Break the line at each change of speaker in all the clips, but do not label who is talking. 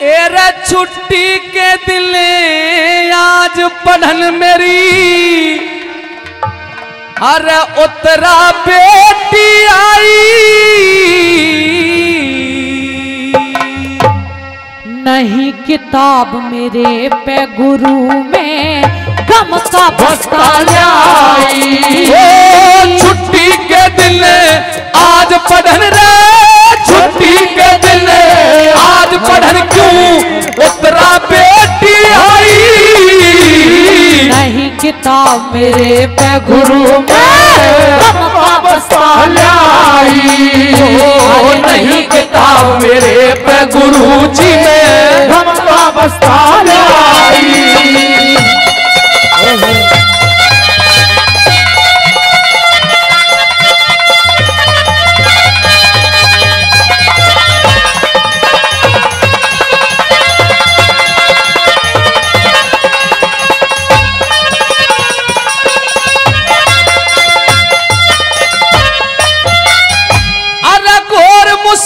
Array छुट्टी के दिन आज पढ़न मेरी। अरे उतरा बेटी आई।
नहीं किताब मेरे पे गुरु में गम का बस्ता लाई
ओ छुट्टी के दिन आज पढ़न रे छुट्टी के दिन
मेरे पे गुरु लाई
नहीं किताब मेरे पे गुरु जी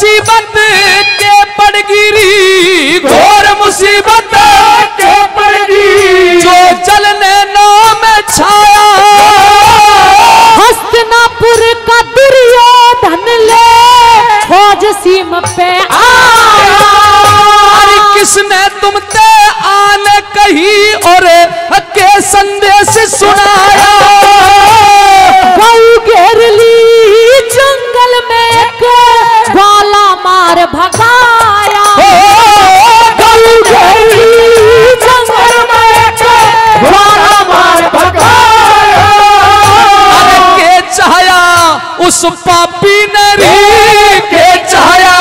मुसीबत के पड़ गिरी घोर मुसीबत
के पड़गी
जो चलने नाम छाया
हस्तिनापुर का दुर्योधन ले फौज सीम पे आया।
अरे किसने तुम ते आने कही? और के संदेश सुनाया उस पापी ने री के चाहया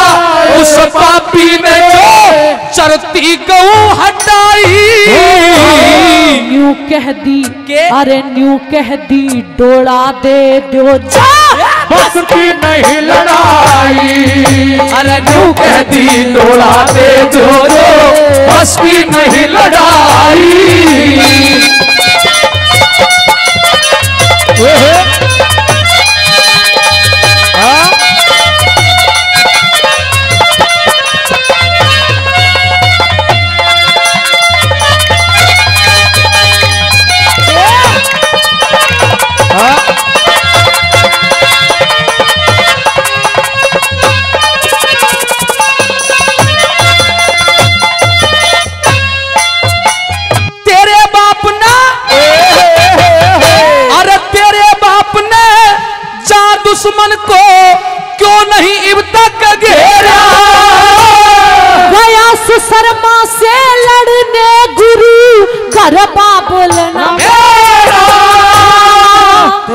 उस पापी ने जो चरती गऊ हटाई।
न्यू कह दी
के?
अरे न्यू कह दी डोड़ा दे दो जा।
नहीं लड़ाई।
अरे न्यू डोला दे दो दो बस की नहीं लड़ाई।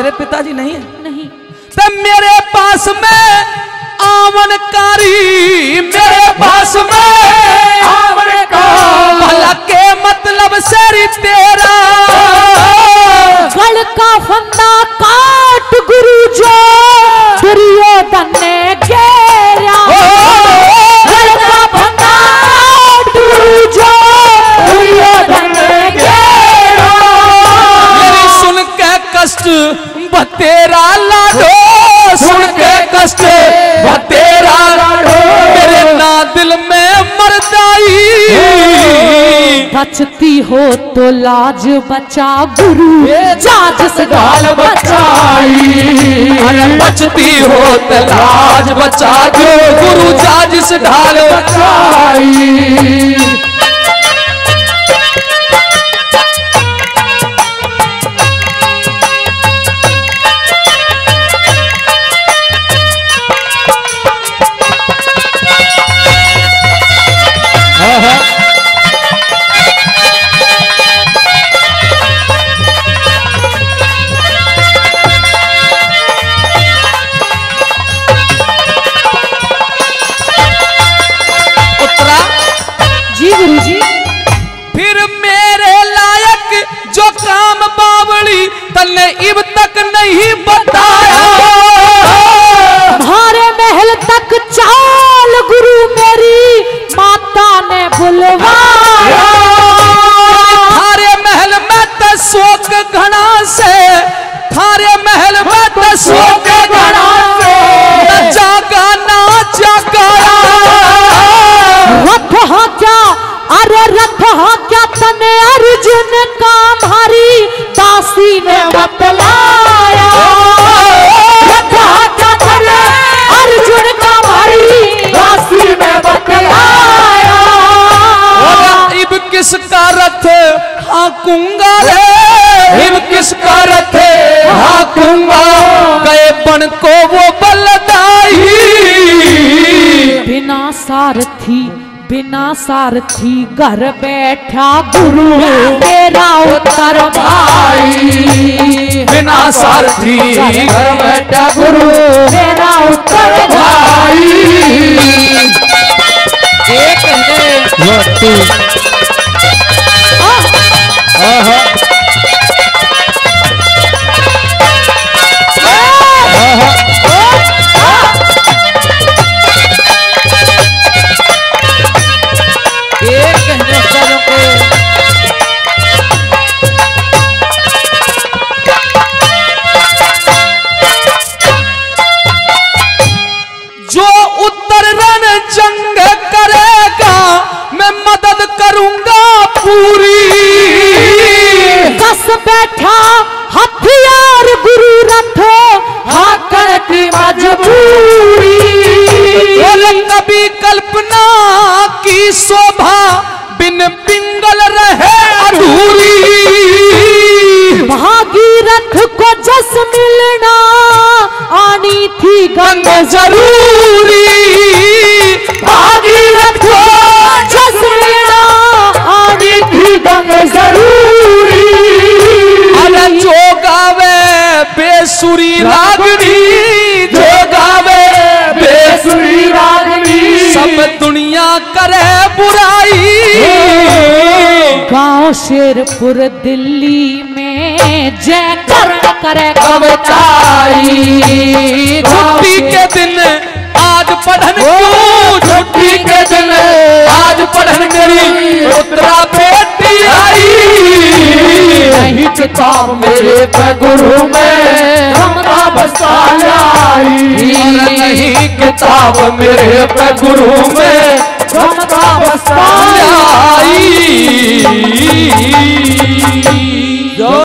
तेरे पिताजी नहीं है
नहीं
तो मेरे पास में आमनकारी मेरे पास में भला के मतलब सरी तेरा
गल का फंदा काट गुरु जो दुर्योधन ने घेरा गल का फंदा काट गुरु जो दुर्योधन ने घेरा
मेरी सुन के कष्ट बतेरा लाडो सुन के कष्ट बतेरा लाडो। मेरे ना दिल में मरदाई।
बचती हो तो लाज बचा गुरु। जाज से गाल बचा
अरे बचती हो तो लाज बचा गुरु जाज से ढाल उतरा
जी गुरु जी।
फिर मेरे लायक जो काम बावड़ी तने इब तक नहीं बताया।
का दासी ने बतलाया। यथा अर्जुन का हमारी
दासी ने बतलाया।
इब किसका रथ हाकूँगा रे? इब किसका रथ हाकूँगा? गए बन को वो बलदाई।
बिना सारथी बिना सारथी घर बैठा गुरु मेरा उत्तर भाई।
बिना सारथी
घर बैठा गुरु
मेरा उत्तर भाई।
एक है। पूरी
कस बैठा हथियार गुरु रथ हाकड़ की मजबूरी।
कभी कल्पना की शोभा बिन पिंगल रहे अधूरी।
भागीरथ को जस मिलना आनी थी गंग
ज़रूरी।
भागीरथ
बेसुरी रागनी जो गावे
बेसुरी रागनी
सब दुनिया करे बुराई।
गाँव शेरपुर दिल्ली में जय कर करे
कवचाई छुट्टी के दिन आज पढ़न क्यों? छुट्टी के दिन आज पढ़न बेटी आई
नहीं किताब मेरे पे गुरु में।
नहीं किताब मेरे पे गुरु में।
हमरा बसा